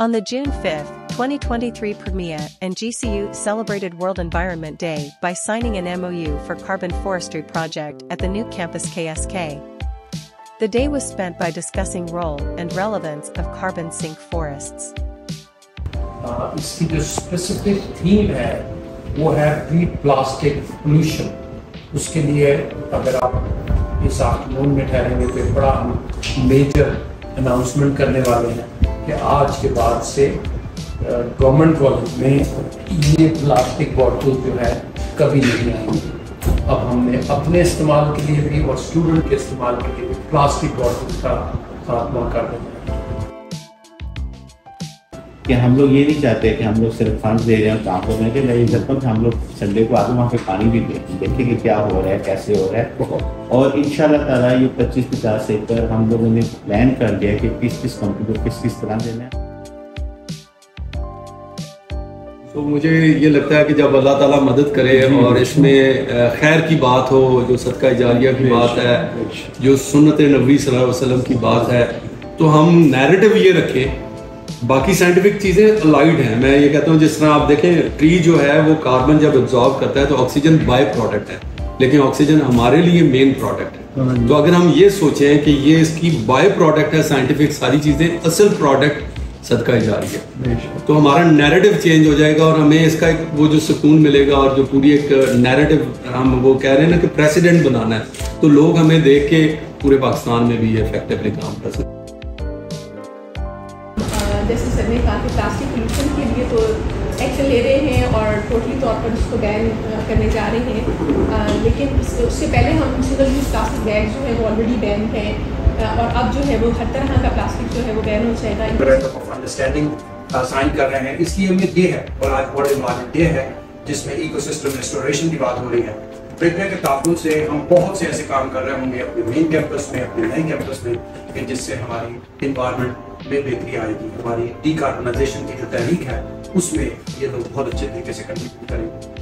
On the June 5, 2023 premiere and GCU celebrated World Environment Day by signing an MOU for carbon forestry project at the new campus KSK. The day was spent by discussing role and relevance of carbon sink forests. uh, इसकी जो specific theme है वो है pre plastic pollution उसके लिए अगर आप इस आफ्टरनून में ठहरेंगे तो एक बड़ा हम मेजर अनाउंसमेंट करने वाले हैं कि आज के बाद से गवर्नमेंट कॉलेज में ये प्लास्टिक बॉटल जो है कभी नहीं आएँगी। अब हमने अपने इस्तेमाल के लिए भी और स्टूडेंट के इस्तेमाल के लिए भी प्लास्टिक बॉटल का खात्मा कर देंगे कि हम लोग ये नहीं चाहते कि हम लोग सिर्फ़ फंड दे रहे हैं काम कर रहे हैं कि नहीं जब तक हम लोग संडे को आगे वहाँ पे पानी भी दें देखें कि क्या हो रहा है कैसे हो रहा है। और इन ताला ये पच्चीस पचास एकड़ हम लोगों ने प्लान कर दिया कि किस किस कंपनी को किस किस तरह देना है। तो मुझे ये लगता है कि जब अल्लाह ताला मदद करे और इसमें खैर की बात हो जो सदका जारिया की बात है जो सुनत नबी वसल्लम की बात है तो हम नैरेटिव ये रखें बाकी साइंटिफिक चीज़ें अलाइड हैं। मैं ये कहता हूँ जिस तरह आप देखें ट्री जो है वो कार्बन जब एब्जॉर्ब करता है तो ऑक्सीजन बाय प्रोडक्ट है। लेकिन ऑक्सीजन हमारे लिए मेन प्रोडक्ट है। तो अगर हम ये सोचें कि ये इसकी बाय प्रोडक्ट है साइंटिफिक सारी चीज़ें असल प्रोडक्ट सदका जा रही है। तो हमारा नैरेटिव चेंज हो जाएगा और हमें इसका एक वो जो सुकून मिलेगा और जो पूरी एक नैरेटिव हम वो कह रहे हैं ना कि प्रेसिडेंट बनाना है। तो लोग हमें देख के पूरे पाकिस्तान में भी इफेक्टिवली काम कर सकते अ, जैसे सर ने कहा कि प्लास्टिक पोल्यूशन के लिए तो एक्शन ले रहे हैं और टोटली तौर पर इसको बैन करने जा रहे हैं। अ, लेकिन उससे पहले हम सिंगल यूज़ प्लास्टिक बैग जो है वो ऑलरेडी बैन है। और अब जो है वो हर तरह का प्लास्टिक जो है वो बैन हो जाएगा। अंडरस्टैंडिंग साइन कर रहे हैं। इसकी अहमियत ये है और आज वर्ल्ड इन्वायरमेंट डे है जिसमें इकोसिस्टम रेस्टोरेशन की बात हो रही है। ब्रिक्रिया के ताबुन से हम बहुत से ऐसे काम कर रहे होंगे अपने मेन कैंपस में, अपने नए कैंपस में कि जिससे हमारी इन्वायरमेंट में बेहतरी आएगी, हमारी डीकार्बनाइजेशन की जो तहरीक है, उसमें ये लोग बहुत अच्छे तरीके से कंट्रीब्यूट करेंगे।